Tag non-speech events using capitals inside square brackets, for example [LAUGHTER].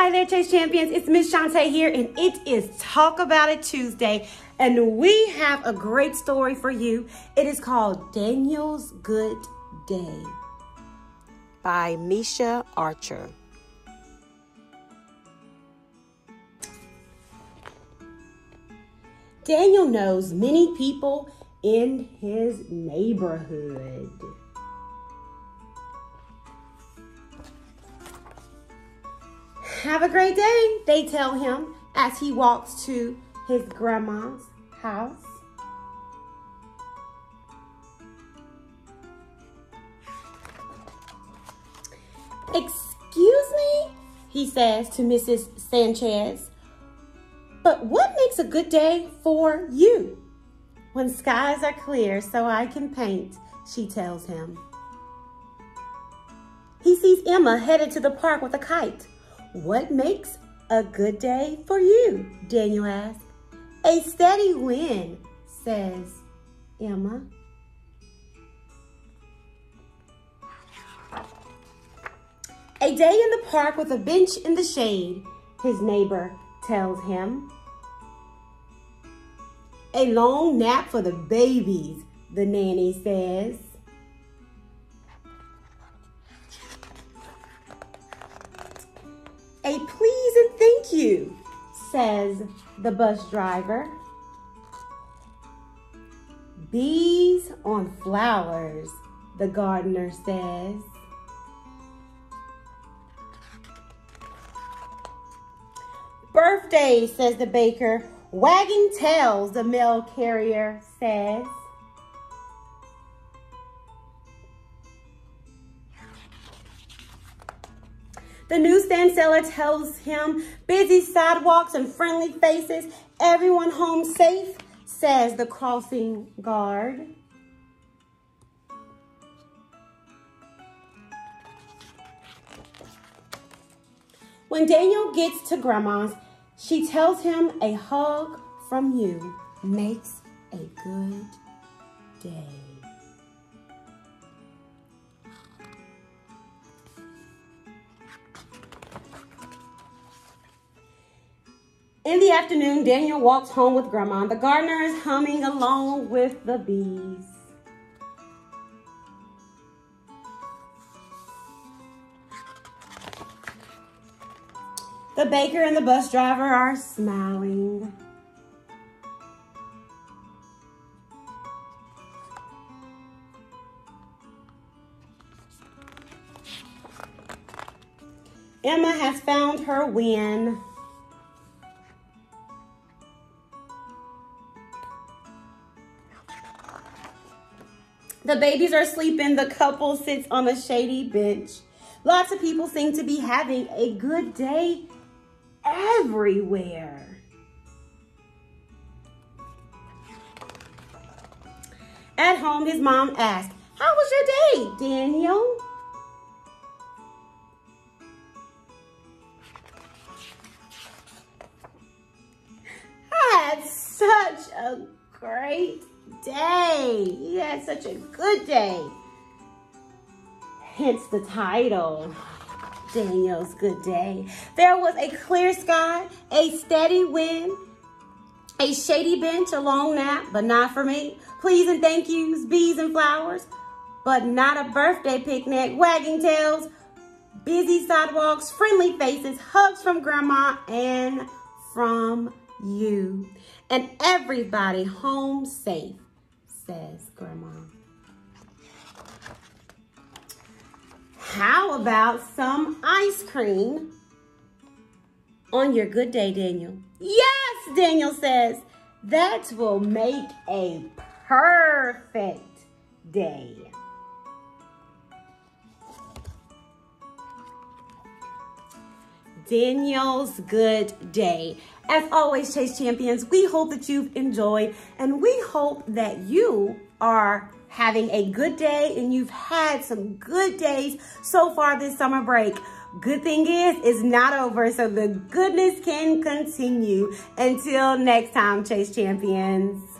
Hi there, Chase Champions. It's Miss Shaunta here, and it is Talk About It Tuesday. And we have a great story for you. It is called Daniel's Good Day by Micha Archer. Daniel knows many people in his neighborhood. Have a great day, they tell him as he walks to his grandma's house. Excuse me, he says to Mrs. Sanchez, but what makes a good day for you? When skies are clear so I can paint, she tells him. He sees Emma headed to the park with a kite. What makes a good day for you? Daniel asks. A steady wind, says Emma. A day in the park with a bench in the shade, his neighbor tells him. A long nap for the babies, the nanny says. A please and thank you, says the bus driver. Bees on flowers, the gardener says. Birthday, says the baker. Wagging tails, the mail carrier says. The newsstand seller tells him busy sidewalks and friendly faces, everyone home safe, says the crossing guard. When Daniel gets to grandma's, she tells him a hug from you makes a good day. In the afternoon, Daniel walks home with Grandma. The gardener is humming along with the bees. The baker and the bus driver are smiling. Emma has found her win. The babies are sleeping. The couple sits on a shady bench. Lots of people seem to be having a good day everywhere. At home, his mom asked, How was your day, Daniel? [LAUGHS] I had such a great day. He had such a good day. Hence the title, Daniel's Good Day. There was a clear sky, a steady wind, a shady bench, a long nap, but not for me. Please and thank yous, bees and flowers, but not a birthday picnic, wagging tails, busy sidewalks, friendly faces, hugs from grandma and from you. And everybody home safe says Grandma. How about some ice cream on your good day, Daniel? Yes, Daniel says. That will make a perfect day. Daniel's Good Day. As always, Chase Champions, we hope that you've enjoyed and we hope that you are having a good day and you've had some good days so far this summer break. Good thing is, it's not over, so the goodness can continue. Until next time, Chase Champions.